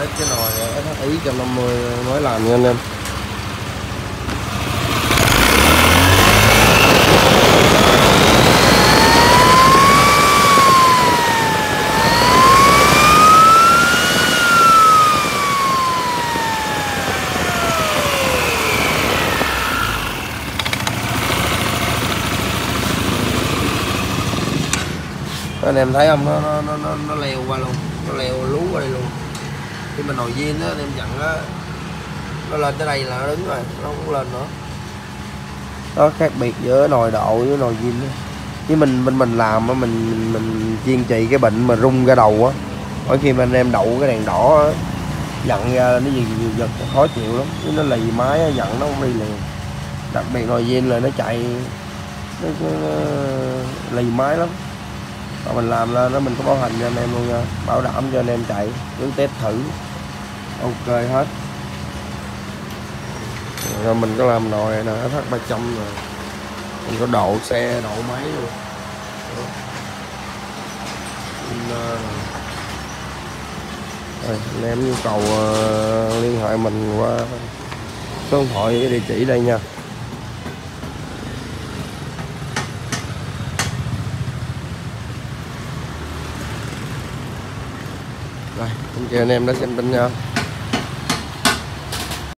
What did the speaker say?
test cái nồi SHI 150 mới làm nha anh em. Anh em thấy không? Nó nó nó nó, nó leo qua luôn nó leo luôn khi mà nồi viên á anh em dặn á nó lên tới đây là nó đứng rồi nó không lên nữa. Đó khác biệt giữa nồi độ với nồi viên á. Chứ mình mình mình làm á mình mình, mình kiên trì cái bệnh mà rung ra đầu á. Mỗi khi mà anh em đậu cái đèn đỏ á dặn ra nó gì giật khó chịu lắm. Chứ nó lì máy á, dặn nó không đi liền. Đặc biệt nồi viên là nó chạy nó, nó, nó lì máy lắm. Mà mình làm lên đó mình có bảo hành cho anh em luôn nha. Bảo đảm cho anh em chạy cứ test thử ok hết. Rồi mình có làm nồi nè thắt 300 rồi. Mình có độ xe độ máy luôn. Ờ, rồi, anh em nhu cầu ờ, liên hệ mình qua số điện thoại với địa chỉ đây nha. Rồi xin chào anh em đã xem tin nha.